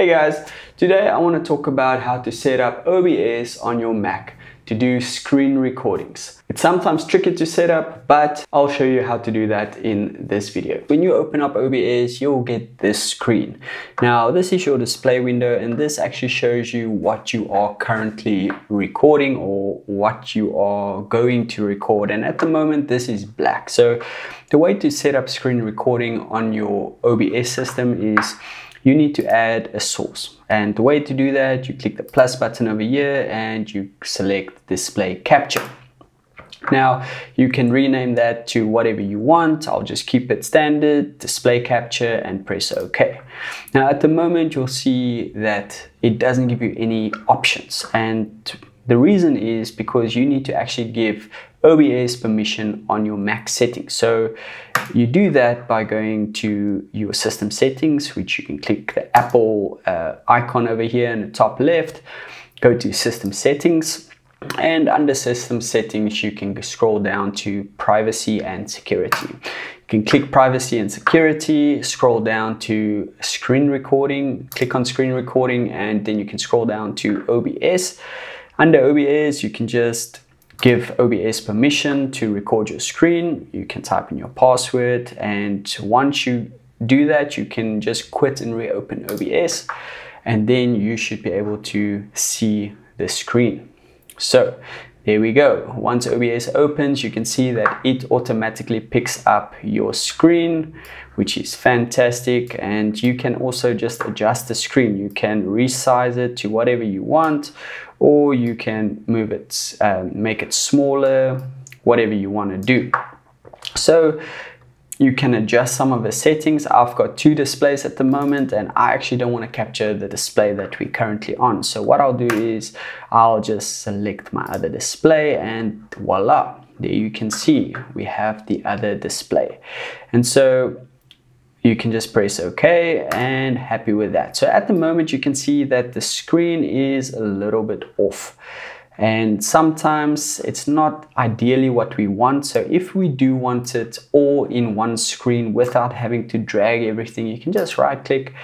Hey guys, today I want to talk about how to set up OBS on your Mac to do screen recordings. It's sometimes tricky to set up, but I'll show you how to do that in this video. When you open up OBS, you'll get this screen. Now, this is your display window, and this actually shows you what you are currently recording or what you are going to record. And at the moment, this is black. So the way to set up screen recording on your OBS system is you need to add a source. And the way to do that, you click the plus button over here and you select display capture. Now you can rename that to whatever you want. I'll just keep it standard, display capture and press OK. Now at the moment you'll see that it doesn't give you any options and the reason is because you need to actually give OBS permission on your Mac settings. So you do that by going to your system settings, which you can click the Apple uh, icon over here in the top left, go to system settings, and under system settings, you can scroll down to privacy and security. You can click privacy and security, scroll down to screen recording, click on screen recording, and then you can scroll down to OBS. Under OBS, you can just give OBS permission to record your screen. You can type in your password and once you do that, you can just quit and reopen OBS and then you should be able to see the screen. So there we go. Once OBS opens, you can see that it automatically picks up your screen, which is fantastic. And you can also just adjust the screen. You can resize it to whatever you want, or you can move it, um, make it smaller, whatever you want to do. So you can adjust some of the settings. I've got two displays at the moment and I actually don't want to capture the display that we're currently on. So what I'll do is I'll just select my other display and voila, there you can see we have the other display. And so you can just press OK and happy with that. So at the moment you can see that the screen is a little bit off and sometimes it's not ideally what we want. So if we do want it all in one screen without having to drag everything, you can just right click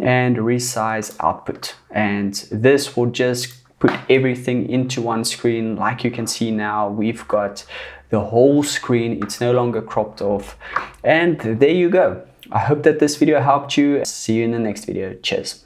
and resize output. And this will just put everything into one screen. Like you can see now, we've got the whole screen. It's no longer cropped off. And there you go. I hope that this video helped you. See you in the next video. Cheers.